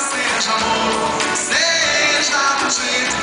seja amor, seja do jeito